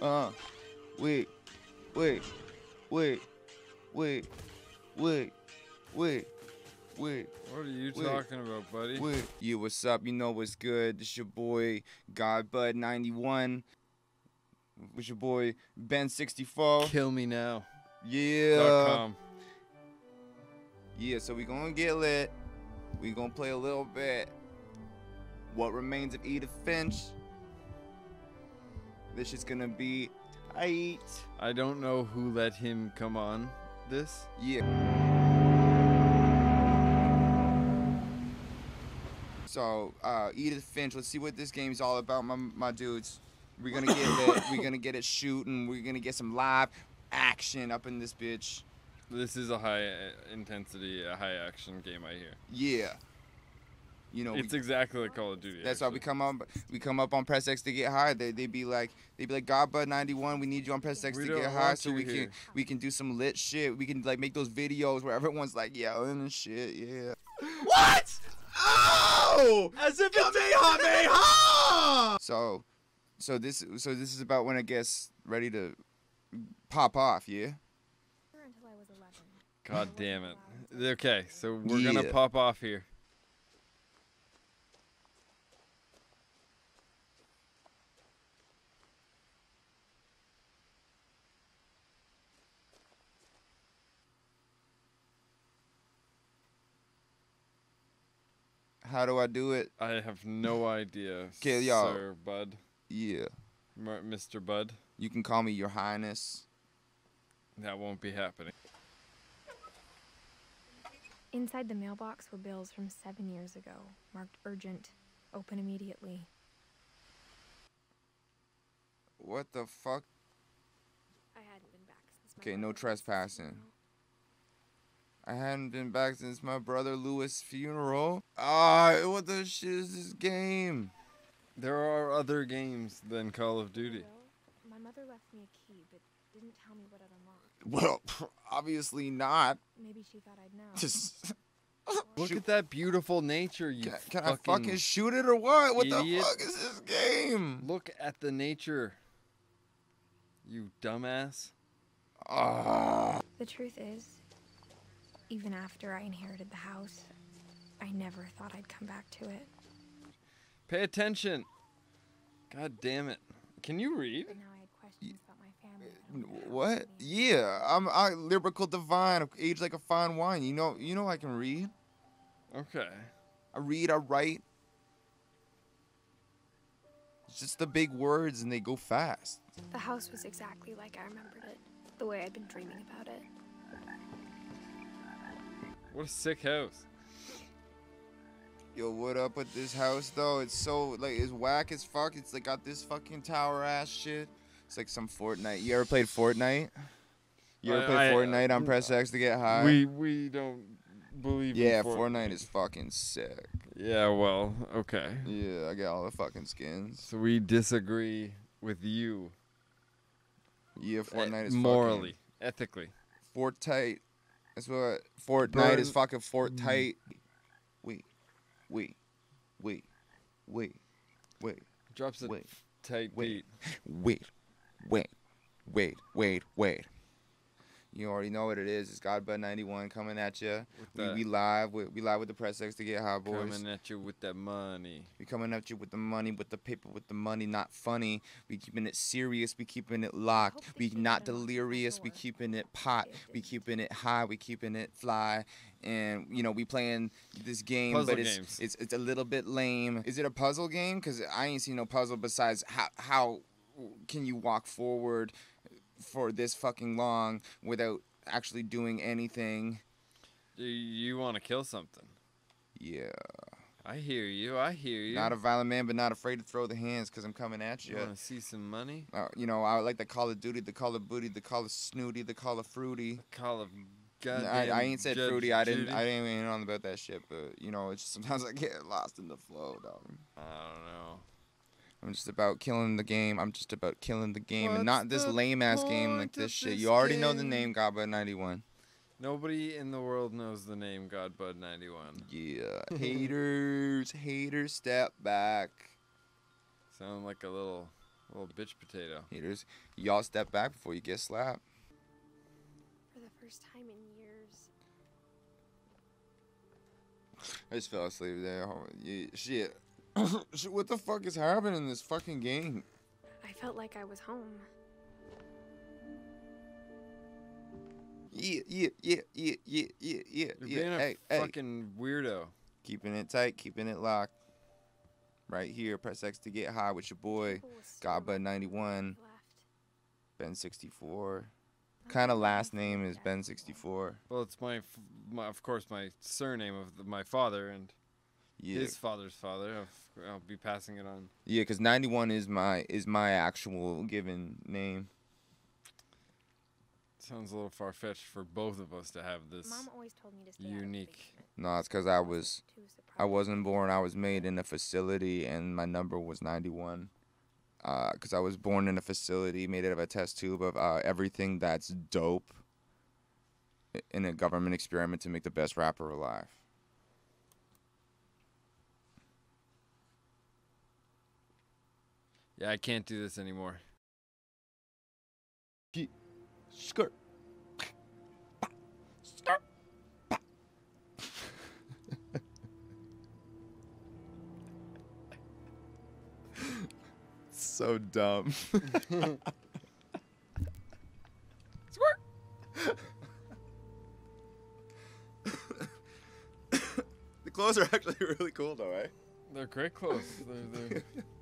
Uh, wait, wait, wait, wait, wait, wait, wait. What are you Wait. talking about, buddy? Wait. Yeah, what's up? You know what's good. This your boy Godbud91. With your boy Ben64. Kill me now. Yeah. Com. Yeah, so we gonna get lit. We gonna play a little bit. What remains of Edith Finch? This is gonna be tight. I don't know who let him come on this. Yeah. So, uh, Edith Finch, let's see what this game's all about, my, my dudes. We're gonna get it. We're gonna get it shooting. We're gonna get some live action up in this bitch. This is a high uh, intensity, a high action game. I hear. Yeah. You know, we- It's exactly like Call of Duty. That's why we come up. We come up on Press X to get high. They they be like they be like Godbud ninety one. We need you on Press X We to get high, so we here. can we can do some lit shit. We can like make those videos where everyone's like yelling and shit. Yeah. What? Oh! As if it's So, so this so this is about when it gets ready to pop off. Yeah. until I was 11. God damn it. Okay, so we're gonna pop off here. How do I do it? I have no idea, 'Kay, y'all. Sir Bud, Yeah. Mer- Mr. Bud. You can call me Your Highness. That won't be happening. Inside the mailbox were bills from seven years ago, marked urgent, open immediately. What the fuck? I hadn't been back since my Okay, no brother Lewis' trespassing. Funeral. I hadn't been back since my brother Lewis' funeral. Ah, what the shit is this game? There are other games than Call of Duty. Well, my mother left me a key, but didn't tell me what it unlocked. Well, obviously not. Maybe she thought I'd know. Just Look Shoot. at that beautiful nature, you can, can I fucking, fucking shoot it or what? What the fuck is this game? Look at the nature. You dumbass. Ah, The truth is, even after I inherited the house, I never thought I'd come back to it. Pay attention. God damn it. Can you read? But now I had questions about my family. that I wondered how what? it would be. Yeah, I'm I, lyrical divine, aged like a fine wine. You know, you know I can read. Okay. I read, I write. It's just the big words and they go fast. The house was exactly like I remembered it, the way I'd been dreaming about it. What a sick house. Yo, what up with this house though? It's so like it's whack as fuck. It's like got this fucking tower ass shit. It's like some Fortnite. You ever played Fortnite? You ever I- played I- Fortnite on Press X to get high? We we don't believe yeah, Fort- Fortnite is fucking sick. Yeah, well, okay. Yeah, I got all the fucking skins. So we disagree with you. Yeah, uh, Fortnite is morally, ethically. Fortnite. That's what Fortnite is Burn- fucking Fortnite. Mm. Wait, wait, wait, wait, wait, Drops a wait. tight wait. beat. wait, wait, wait, wait, wait. You already know what it is. It's Godbud91 coming at you. We, we live with we live with the press X to get high boys. coming at you with that money. We coming at you with the money, with the paper, with the money. Not funny. We keeping it serious. We keeping it locked. We not it unlocked the delirious. We keeping it pot. We keeping it high. We keeping it fly. And you know we playing this game, Puzzle but it's, games. it's it's a little bit lame. Is it a puzzle game? Cause I ain't seen no puzzle besides how how can you walk forward for this fucking long without actually doing anything? Do you want to kill something? Yeah, I hear you. I hear you. not a violent man, but not afraid to throw the hands. Cause I'm coming at you you. want to see some money? Uh, you know, I like the Call of Duty, the Call of Booty, the Call of Snooty, the Call of Fruity. Call of God. I, I ain't said Judge fruity. I didn't. Judy? I didn't even know about that shit. But you know, it's just sometimes I get lost in the flow, dog. I don't know. I'm just about killing the game. I'm just about killing the game, and not this lame ass game like this shit. this You already know the game? name, Godbud 91. Nobody in the world knows the name Godbud91. Yeah, haters, haters, step back. Sound like a little Little bitch potato. Haters, y'all step back before you get slapped. For the first time in years. I just fell asleep there. Oh, yeah, shit. Shit, what the fuck is happening in this fucking game? I felt like I was home. Yeah, yeah, yeah, yeah, yeah, yeah, yeah, You're yeah. being a Hey, hey. fucking weirdo. Keeping it tight, keeping it locked. Right here, press X to get high with your boy, People with store Godbud 91. Ben 64. Kind of last name is Ben 64. Well, it's my, my of course, my surname of the, my father and Yeah, his father's father. I'll, I'll be passing it on. yeah, because 91 is my is my actual given name. Sounds a little far fetched for both of us to have this. Mom always told me to stay out of the unique. No, it's because I was I wasn't born. I was made in a facility, and my number was 91. Because I was born in a facility made out of a test tube of uh, everything that's dope in a government experiment to make the best rapper alive. Yeah, I can't do this anymore. Skirt. Skirt. so dumb. the clothes are actually really cool though, right? They're great clothes. they're, they're